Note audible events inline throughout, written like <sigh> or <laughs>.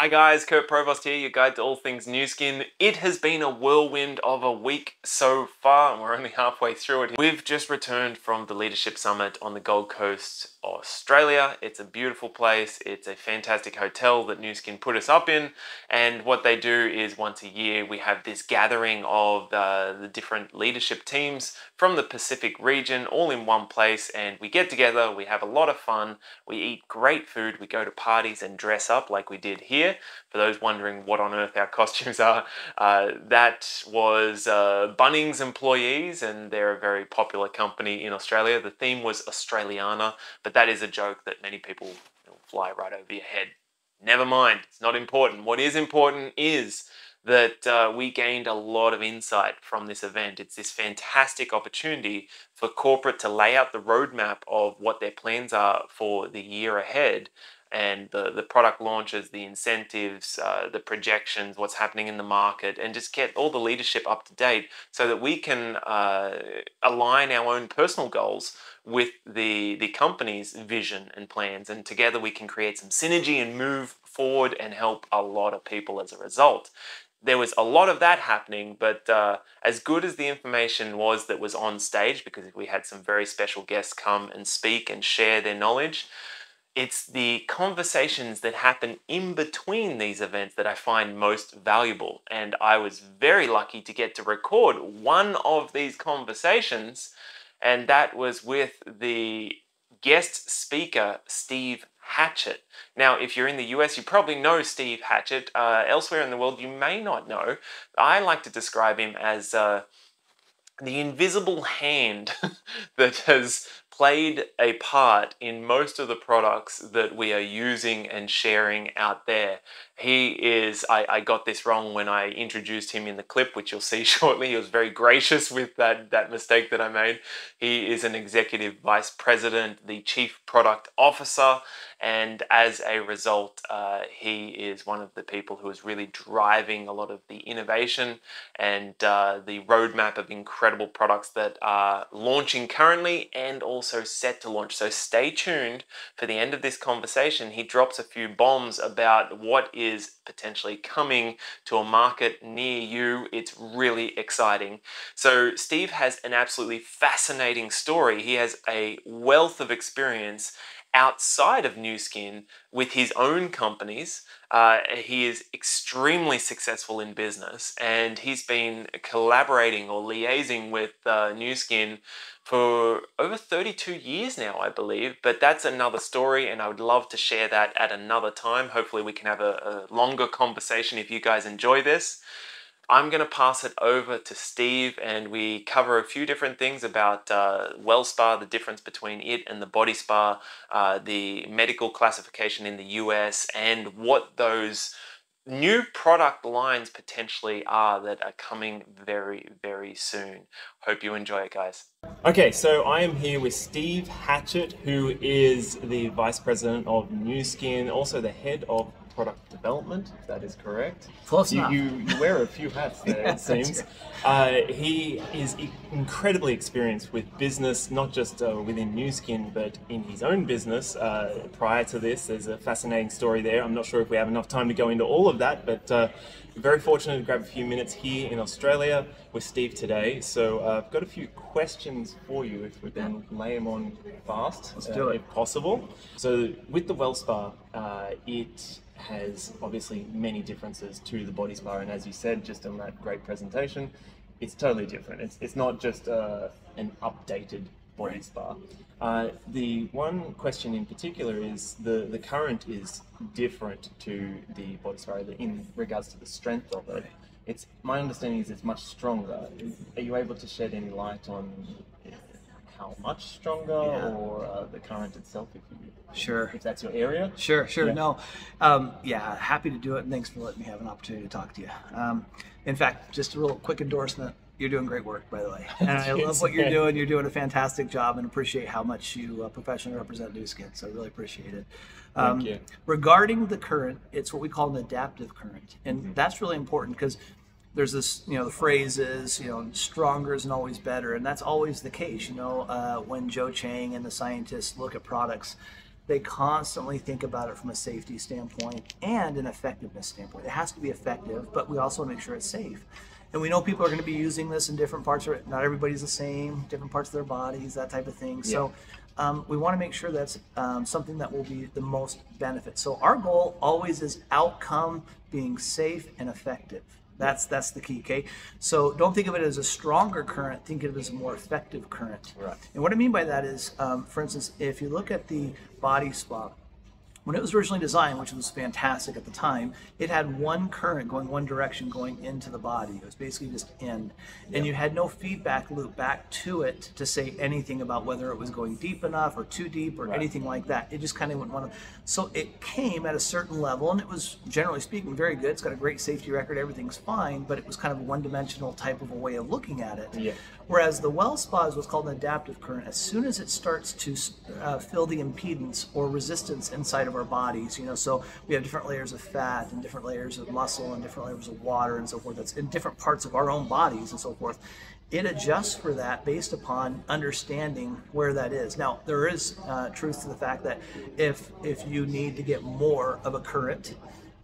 Hi guys, Kurt Provost here, your guide to all things Nu Skin. It has been a whirlwind of a week so far, and we're only <laughs> halfway through it. We've just returned from the Leadership Summit on the Gold Coast, Australia. It's a beautiful place. It's a fantastic hotel that Nu Skin put us up in, and what they do is once a year we have this gathering of uh, the different leadership teams from the Pacific region all in one place, and we get together, we have a lot of fun, we eat great food, we go to parties and dress up like we did here For those wondering what on earth our <laughs> costumes are, uh, that was uh, Bunnings employees, and they're a very popular company in Australia. The theme was Australiana, but that is a joke that many people fly right over your head. Never mind, it's not important. What is important is that uh, we gained a lot of insight from this event. It's this fantastic opportunity for corporate to lay out the roadmap of what their plans are for the year ahead and the, the product launches, the incentives, uh, the projections, what's happening in the market, and just get all the leadership up to date so that we can uh, align our own personal goals with the, the company's vision and plans. And together we can create some synergy and move forward and help a lot of people as a result. There was a lot of that happening, but uh, as good as the information was that was on stage, because we had some very special guests come and speak and share their knowledge, it's the conversations that happen in between these events that I find most valuable. And I was very lucky to get to record one of these conversations, and that was with the guest speaker, Steve Hatchett. Now, if you're in the US, you probably know Steve Hatchett. Uh, elsewhere in the world, you may not know. I like to describe him as uh, the invisible hand <laughs> that has played a part in most of the products that we are using and sharing out there. He is, I, I, got this wrong when I introduced him in the clip, which you'll see <laughs> shortly. He was very gracious with that, that mistake that I made. He is an executive vice president, the chief product officer, and as a result, uh, he is one of the people who is really driving a lot of the innovation and uh, the roadmap of incredible products that are launching currently and also set to launch. So stay tuned for the end of this conversation. He drops a few bombs about what is potentially coming to a market near you. It's really exciting. So Steve has an absolutely fascinating story. He has a wealth of experience outside of Nu Skin with his own companies. Uh, he is extremely successful in business and he's been collaborating or liaising with uh, Nu Skin for over 32 years now, I believe. But that's another story, and I would love to share that at another time. Hopefully, we can have a, a longer conversation if you guys enjoy this. I'm going to pass it over to Steve and we cover a few different things about uh, WellSpa, the difference between it and the Body Spa, uh, the medical classification in the US, and what those new product lines potentially are that are coming very, very soon. Hope you enjoy it, guys. Okay, so I am here with Steve Hatchett, who is the Vice President of Nu Skin, also the head of product development, if that is correct. Close you, enough. You, you wear a few hats there, <laughs> it seems. Uh, he is incredibly experienced with business, not just uh, within Nu Skin, but in his own business. Uh, prior to this, there's a fascinating story there. I'm not sure if we have enough time to go into all of that, but uh, very fortunate to grab a few minutes here in Australia with Steve today. So uh, I've got a few questions for you if we can lay them on fast, Let's do uh, it. if possible. So with the WellSpa, uh, it has obviously many differences to the body spa, and as you said just on that great presentation, it's totally different. It's, it's not just uh, an updated body spa. Uh, the one question in particular is the, the current is different to the body spa in regards to the strength of it. It's my understanding is it's much stronger. Are you able to shed any light on how much stronger yeah. or uh, the current itself if you sure. if that's your area? Sure sure. Yeah. no um, yeah happy to do it. And thanks for letting me have an opportunity to talk to you. Um, in fact just a real quick endorsement. You're doing great work by the way. <laughs> And i love what you're doing. You're doing a fantastic job and appreciate how much you uh, professionally represent Nu Skin so i really appreciate it. Um, Thank you. regarding the current it's what we call an adaptive current. And mm-hmm. that's really important because there's this, you know, the phrase is, you know, stronger isn't always better, and that's always the case. You know, uh, when Joe Chang and the scientists look at products, they constantly think about it from a safety standpoint and an effectiveness standpoint. It has to be effective, but we also make sure it's safe. And we know people are going to be using this in different parts of it. Not everybody's the same, different parts of their bodies, that type of thing. So um, we want to make sure that's um, something that will be the most benefit. So our goal always is outcome being safe and effective. That's that's the key. Okay, so don't think of it as a stronger current. Think of it as a more effective current. Right. And what I mean by that is, um, for instance, if you look at the body spa, when it was originally designed, which was fantastic at the time, it had one current going one direction going into the body. It was basically just in. And you had no feedback loop back to it to say anything about whether it was going deep enough or too deep or Right. anything like that. It just kind of went one. So it came at a certain level, and it was generally speaking very good. It's got a great safety record. Everything's fine, but it was kind of a one-dimensional type of a way of looking at it. Yeah. Whereas the WellSpa is what's called an adaptive current. As soon as it starts to uh, fill the impedance or resistance inside of our bodies, you know, so we have different layers of fat and different layers of muscle and different layers of water and so forth. That's in different parts of our own bodies and so forth. It adjusts for that based upon understanding where that is. Now, there is uh, truth to the fact that if if you need to get more of a current,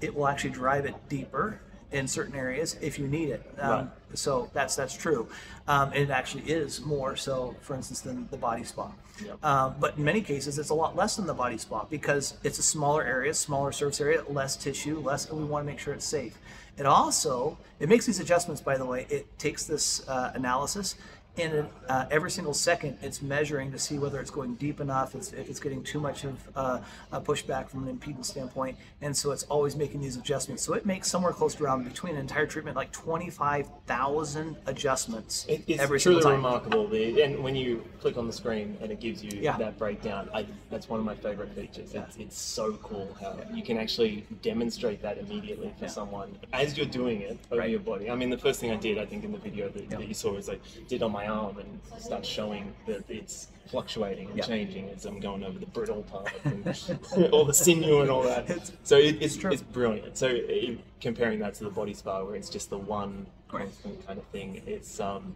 it will actually drive it deeper in certain areas if you need it. Um, Right. so that's that's true. Um, it actually is more so, for instance, than the body spa. Yep. Um, but in many cases, it's a lot less than the body spa because it's a smaller area, smaller surface area, less tissue, less. And we want to make sure it's safe. It also it makes these adjustments. By the way, it takes this uh, analysis. And uh, every single second, it's measuring to see whether it's going deep enough, it's, if it's getting too much of uh, a pushback from an impedance standpoint. And so it's always making these adjustments. So it makes somewhere close to around between an entire treatment like 25,000 adjustments It, it's every truly single time. remarkable. The, and when you click on the screen and it gives you Yeah. that breakdown, I, that's one of my favorite features. It's, it's so cool how you can actually demonstrate that immediately for Yeah. someone as you're doing it over Right. your body. I mean, the first thing I did, I think, in the video that, Yeah. that you saw was I did on my arm and start showing that it's fluctuating and Yeah. changing as I'm going over the brittle part and <laughs> <laughs> all the sinew and all that. <laughs> It's- so it, it's, true. it's brilliant. So it, comparing that to the body spa where it's just the one constant kind of thing, it's um,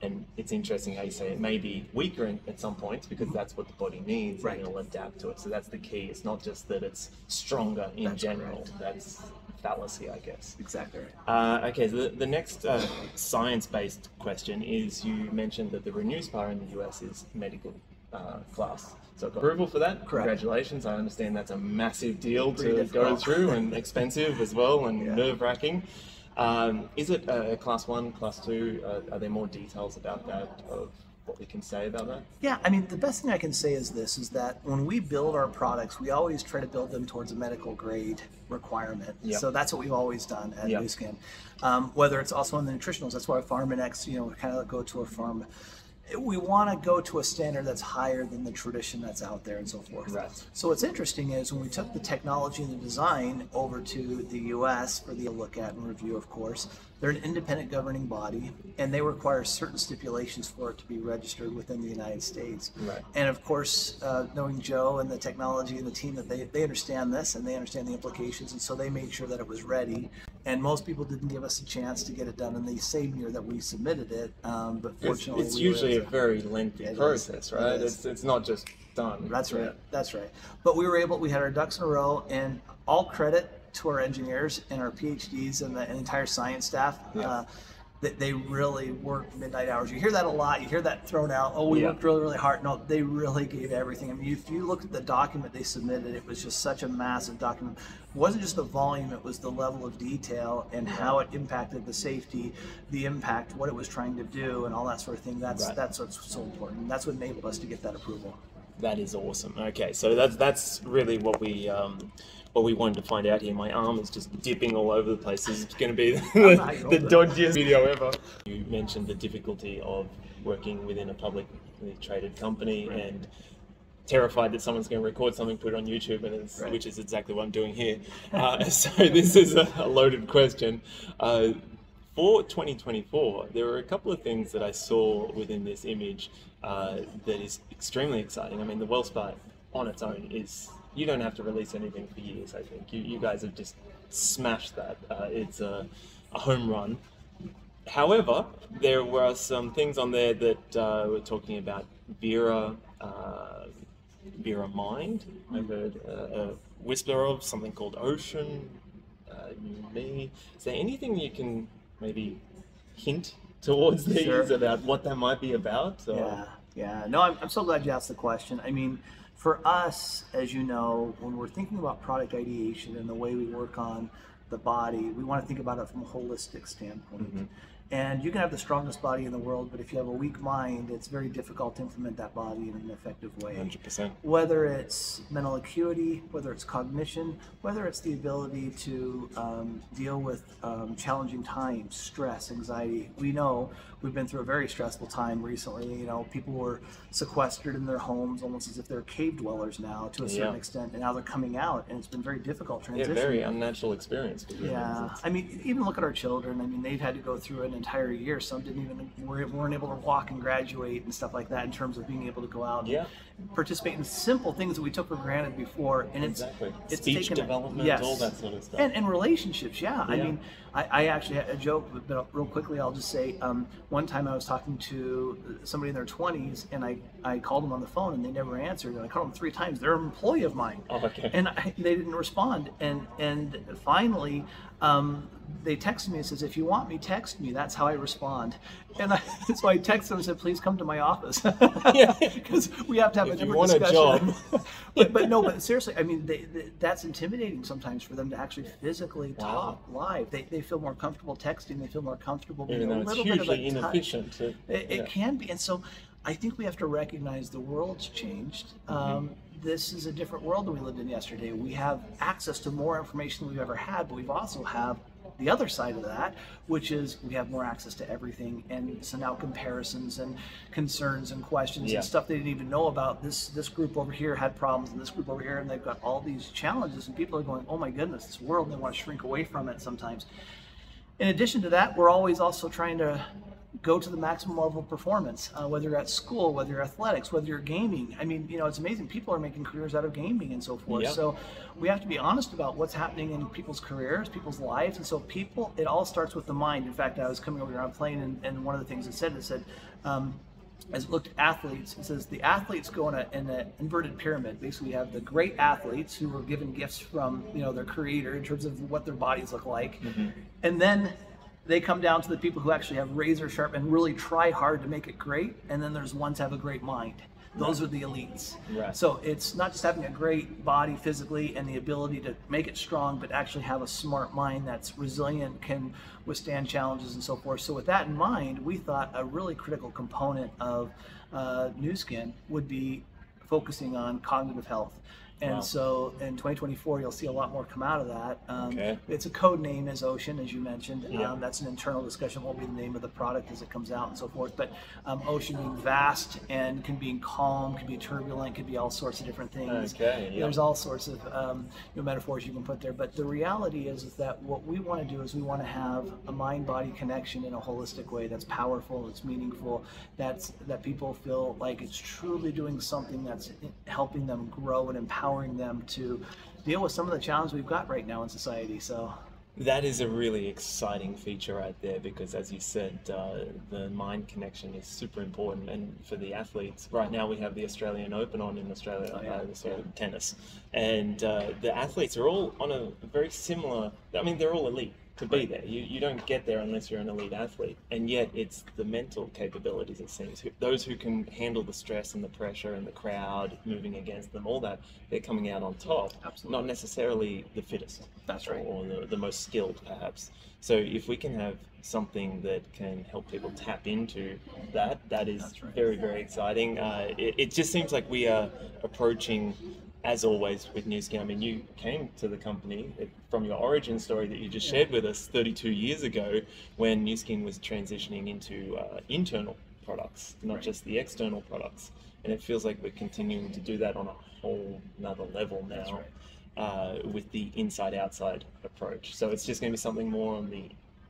and it's interesting how you say it may be weaker in, at some points because that's what the body needs Right. and it'll adapt to it. So that's the key. It's not just that it's stronger in That's general. correct. That's fallacy, I guess. Exactly right. Uh, okay, so the, the next uh, science-based question is you mentioned that the Renew Spa in the US is medical uh, class. So I've got approval for that. Correct. Congratulations. I understand that's a massive deal Pretty to go through and <laughs> expensive as well and Yeah. nerve-wracking. Um, is it uh, class one, class two? Uh, are there more details about that of what we can say about that? Yeah, I mean, the best thing I can say is this: is that when we build our products, we always try to build them towards a medical grade requirement. Yep. So that's what we've always done at Yep. Nu Skin. Um, whether it's also on the nutritionals, that's why Pharmanex, you know, kind of go to a farm We want to go to a standard that's higher than the tradition that's out there and so forth. Right. So what's interesting is when we took the technology and the design over to the U.S. for the look at and review, of course, they're an independent governing body, and they require certain stipulations for it to be registered within the United States. Right. And of course, uh, knowing Joe and the technology and the team, that they, they understand this and they understand the implications, and so they made sure that it was ready. And most people didn't give us a chance to get it done in the same year that we submitted it, um, but fortunately, it's we usually a very lengthy It is. process, It right? is. It's, it's not just done. That's right. Yeah. That's right. But we were able. We had our ducks in a row, and all credit to our engineers and our PhDs and the entire science staff. Yeah. Uh, that they really worked midnight hours. You hear that a lot. You hear that thrown out. Oh, we Yeah. worked really, really hard. No, they really gave everything. I mean, if you look at the document they submitted, it was just such a massive document. It wasn't just the volume; it was the level of detail and how it impacted the safety, the impact, what it was trying to do, and all that sort of thing. That's Right. that's what's so important. That's what enabled us to get that approval. That is awesome. Okay, so that's that's really what we um, what we wanted to find out here. My arm is just dipping all over the place. This is going to be the, <laughs> the dodgiest video ever. You mentioned the difficulty of working within a publicly traded company and terrified that someone's going to record something, put it on YouTube, and it's, Right. which is exactly what I'm doing here. Uh, <laughs> so this is a, a loaded question. Uh, for 2024, there were a couple of things that I saw within this image uh, that is extremely exciting. I mean, the WellSpa on its own is, you don't have to release anything for years, I think. You, you guys have just smashed that. Uh, it's a, a home run. However, there were some things on there that uh, were talking about Vera, uh, Vera Mind. I heard uh, a whisper of something called Ocean. Uh, me. Is there anything you can maybe hint towards these Sure. about what that might be about? Or- Yeah, yeah. No, I'm, I'm so glad you asked the question. I mean, for us, as you know, when we're thinking about product ideation and the way we work on the body, we want to think about it from a holistic standpoint. Mm-hmm. And you can have the strongest body in the world, but if you have a weak mind, it's very difficult to implement that body in an effective way. 100%. whether it's mental acuity, whether it's cognition, whether it's the ability to um, deal with um, challenging times, stress, anxiety. We know we've been through a very stressful time recently. You know, people were sequestered in their homes almost as if they're cave dwellers now to a certain Yeah. extent, and now they're coming out, and it's been very difficult transition. Yeah, very unnatural experience. Yeah, I mean, even look at our children. I mean, they've had to go through an entire year. Some didn't even weren't able to walk and graduate and stuff like that in terms of being able to go out Yeah. Participate in simple things that we took for granted before. And it's Exactly. it's Speech taken- development, yes. all that sort of stuff. And, and relationships, yeah. I mean, I, I actually had a joke, but real quickly, I'll just say um, one time I was talking to somebody in their 20s, and I, I called them on the phone, and they never answered. And I called them three times. They're an employee of mine Oh, okay. and I, they didn't respond. And and finally, um, they texted me and says, "If you want me, text me. That's how I respond." And I, <laughs> so I texted them and said, "Please come to my office," <laughs> because <laughs> we have to have If you want job. but, <laughs> but no, but seriously, I mean, they, they, that's intimidating sometimes for them to actually physically Wow. talk live. They, they feel more comfortable texting. They feel more comfortable being Even a though it's little bit of hugely inefficient. To, It, it can be, and so I think we have to recognize the world's changed. Mm-hmm. Um, this is a different world than we lived in yesterday. We have access to more information than we've ever had, but we've also have the other side of that, which is we have more access to everything, and so now comparisons and concerns and questions Yeah. and stuff they didn't even know about. This this group over here had problems, and this group over here, and they've got all these challenges, and people are going, "Oh my goodness, this world!" And they want to shrink away from it sometimes. In addition to that, we're always also trying to go to the maximum level of performance, uh, whether you're at school, whether you're athletics, whether you're gaming. I mean, you know, it's amazing. People are making careers out of gaming and so forth. Yeah. So we have to be honest about what's happening in people's careers, people's lives. And so people, it all starts with the mind. In fact, I was coming over here on a plane, and, and one of the things it said, it said, um, as it looked at athletes, it says the athletes go in a in an inverted pyramid. Basically, you have the great athletes who were given gifts from you know their creator in terms of what their bodies look like, and then they come down to the people who actually have razor sharp and really try hard to make it great. And then there's ones who have a great mind. Those are the elites. Right. So it's not just having a great body physically and the ability to make it strong, but actually have a smart mind that's resilient, can withstand challenges and so forth. So with that in mind, we thought a really critical component of uh, Nu Skin would be focusing on cognitive health. And Wow. so in 2024, you'll see a lot more come out of that. Um, Okay. It's a code name as Ocean, as you mentioned. Yeah. Um, that's an internal discussion. Won't be the name of the product as it comes out and so forth. But um, Ocean being vast and can be calm, can be turbulent, can be all sorts of different things. Okay, yeah. There's all sorts of um, you know, metaphors you can put there. But the reality is, is that what we want to do is we want to have a mind-body connection in a holistic way that's powerful, that's meaningful, that's that people feel like it's truly doing something that's helping them grow and empowering them to deal with some of the challenges we've got right now in society. So. That is a really exciting feature right there because, as you said, uh, the mind connection is super important. And for the athletes, right now we have the Australian Open on in Australia, Oh, yeah. uh, so tennis, and uh, the athletes are all on a very similar. I mean, they're all elite to be there. You, you don't get there unless you're an elite athlete, and yet it's the mental capabilities. It seems who, those who can handle the stress and the pressure and the crowd moving against them, all that, they're coming out on top. Absolutely. Not necessarily the fittest That's right. or the, the most skilled perhaps so if we can have something that can help people tap into that that is right. very very exciting uh, it, it just seems like we are approaching as always with Nu Skin i mean you came to the company uh, from your origin story that you just shared with us 32 years ago when Nu Skin was transitioning into uh, internal products not Right. just the external products and it feels like we're continuing to do that on a whole another level now right. uh, with the inside outside approach. So it's just going to be something more on the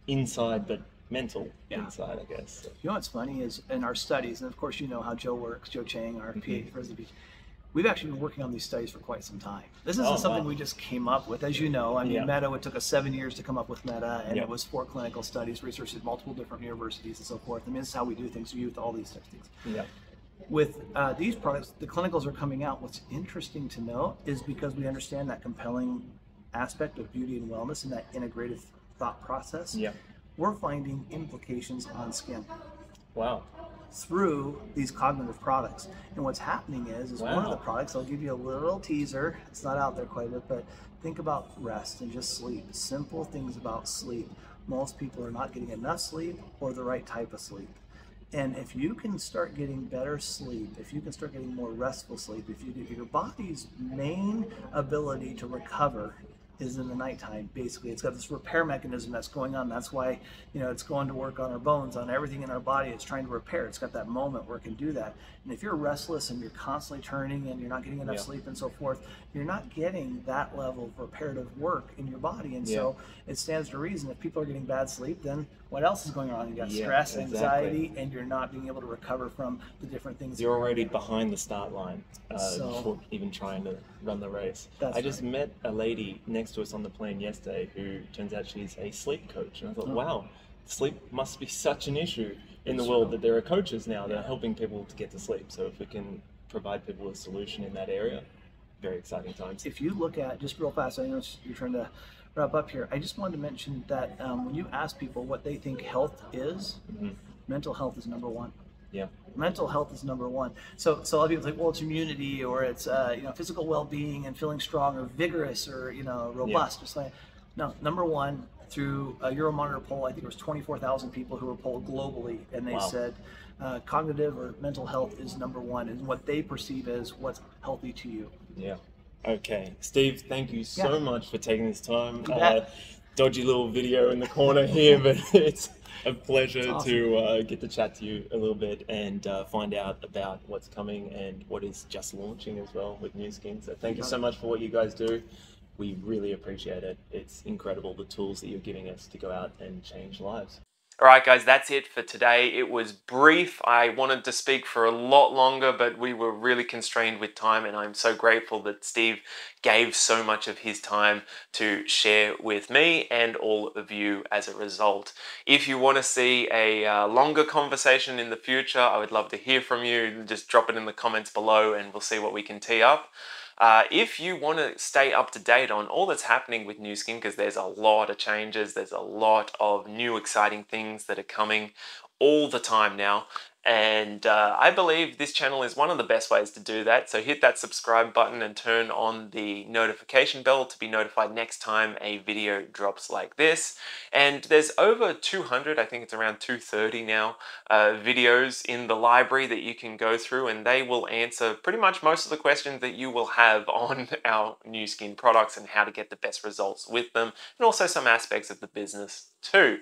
inside, but mental Yeah. inside, I guess. You know what's funny is in our studies, and of course you know how Joe works, Joe Chang, our Mm-hmm. We've actually been working on these studies for quite some time. This isn't Oh, something wow. we just came up with, as you know. I mean, Yeah. Meta, it took us seven years to come up with Meta, and Yeah. it was four clinical studies, researched at multiple different universities and so forth. I mean, this is how we do things, youth, all these types of things. Yeah. with uh, these products, the clinicals are coming out. What's interesting to note is because we understand that compelling aspect of beauty and wellness and that integrated thought process, Yeah. we're finding implications on skin Wow. Through these cognitive products. And what's happening is, is one of the products, I'll give you a little teaser. It's not out there quite yet, but think about rest and just sleep. Simple things about sleep. Most people are not getting enough sleep or the right type of sleep. And if you can start getting better sleep, if you can start getting more restful sleep, if you get your body's main ability to recover is in the nighttime. Basically, it's got this repair mechanism that's going on. That's why you know it's going to work on our bones, on everything in our body. It's trying to repair. It's got that moment where it can do that. And if you're restless and you're constantly turning and you're not getting enough Yeah. sleep and so forth, you're not getting that level of reparative work in your body. And so it stands to reason if people are getting bad sleep, then what else is going on? You got Yeah, stress, exactly. anxiety, and you're not being able to recover from the different things. You're already behind the start line uh, So- before even trying to run the race. That's I just right. met a lady next to us on the plane yesterday who turns out she's a sleep coach. And I thought, Oh. wow, sleep must be such an issue in the world that there are coaches now that are helping people to get to sleep. So if we can provide people with a solution in that area, very exciting times. if you look at just real fast, I know you're trying to wrap up here. I just wanted to mention that um, when you ask people what they think health is, Mhm. mental health is number one. Yeah. Mental health is number one. So, so a lot of people think, well, it's immunity or it's uh, you know physical well-being and feeling strong or vigorous or you know robust. Just like no, number one through a Euromonitor poll, I think it was 24,000 people who were polled globally, and they Wow. said uh, cognitive or mental health is number one, and what they perceive as what's healthy to you. Yeah. Okay. Steve, thank you so Yeah. much for taking this time. Uh. Dodgy little video in the corner here, but <laughs> it's a pleasure awesome. to uh, get to chat to you a little bit and uh, find out about what's coming and what is just launching as well with Nu Skin. So thank you so much for what you guys do. We really appreciate it. It's incredible the tools that you're giving us to go out and change lives. All right, guys, that's it for today. It was brief. I wanted to speak for a lot longer, but we were really constrained with time, and I'm so grateful that Steve gave so much of his time to share with me and all of you as a result. If you want to see a uh, longer conversation in the future, I would love to hear from you. Just drop it in the comments below, and we'll see what we can tee up. Uh, if you want to stay up to date on all that's happening with Nu Skin, because there's a lot of changes, there's a lot of new exciting things that are coming all the time now. And uh, I believe this channel is one of the best ways to do that. So hit that subscribe button and turn on the notification bell to be notified next time a video drops like this. And there's over 200, I think it's around 230 now, uh, videos in the library that you can go through and they will answer pretty much most of the questions that you will have <laughs> on our Nu Skin products and how to get the best results with them and also some aspects of the business too.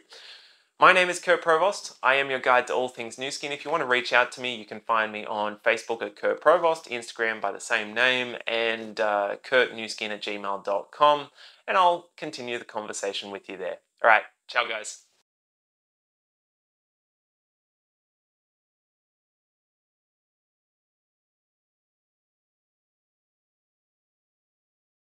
My name is Kurt Provost. I am your guide to all things Nu Skin. If you want to reach out to me, you can find me on Facebook at Kurt Provost, Instagram by the same name, and uh, kurtnuskin at gmail.com. And I'll continue the conversation with you there. All right, ciao, guys.